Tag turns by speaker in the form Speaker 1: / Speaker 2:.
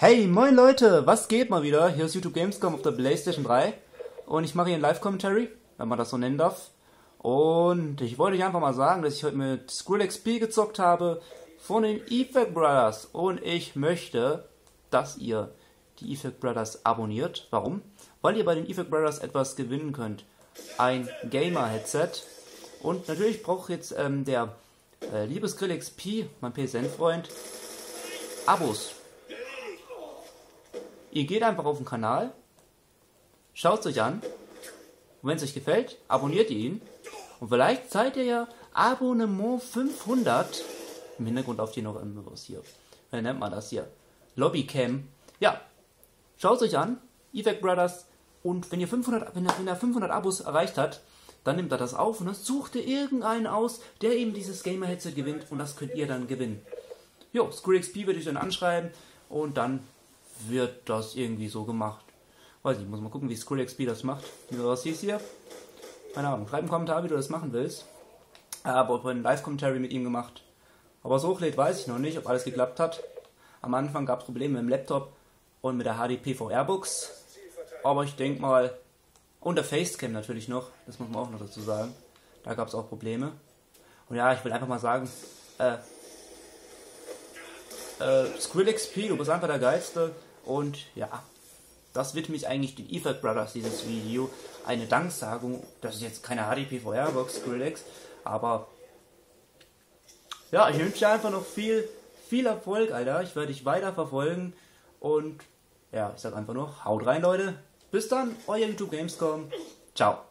Speaker 1: Hey, moin Leute, was geht mal wieder? Hier ist YouTube Gamescom auf der Playstation 3 und ich mache hier ein Live-Commentary, wenn man das so nennen darf. Und ich wollte euch einfach mal sagen, dass ich heute mit Skrill XP gezockt habe von den Effect Brothers und ich möchte, dass ihr die Effect Brothers abonniert. Warum? Weil ihr bei den Effect Brothers etwas gewinnen könnt. Ein Gamer-Headset und natürlich braucht jetzt ähm, der äh, liebe Skrill XP, mein PSN-Freund, Abos. Ihr geht einfach auf den Kanal, schaut es euch an und wenn es euch gefällt, abonniert ihr ihn und vielleicht seid ihr ja Abonnement 500. Im Hintergrund auf hier noch was hier. Wie nennt man das hier? Lobbycam. Ja, schaut es euch an, Effect Brothers und wenn ihr 500, wenn er, wenn er 500 Abos erreicht hat, dann nimmt er das auf und dann sucht ihr irgendeinen aus, der eben dieses Gamer-Headset gewinnt und das könnt ihr dann gewinnen. Jo, ScrewXP würde ich dann anschreiben und dann wird das irgendwie so gemacht. Weiß nicht, muss mal gucken, wie ScrewXP das macht. Was hieß hier? Keine Ahnung, schreib einen Kommentar, wie du das machen willst. Aber ich habe einen Live-Commentary mit ihm gemacht. Aber es hochlädt, weiß ich noch nicht, ob alles geklappt hat. Am Anfang gab es Probleme mit dem Laptop und mit der HDP VR-Box. Aber ich denke mal, und der Facecam natürlich noch, das muss man auch noch dazu sagen. Da gab es auch Probleme. Und ja, ich will einfach mal sagen, äh, äh, SkrillXP, du bist einfach der Geilste. Und ja, das widme ich eigentlich den Effect Brothers, dieses Video. Eine Danksagung, das ist jetzt keine HDP VR-Box, Skrillex, aber ja, ich wünsche dir einfach noch viel, viel Erfolg, Alter. Ich werde dich weiter verfolgen und ja, ich sag einfach nur, haut rein, Leute. Bis dann, euer YouTube Gamescom. Ciao.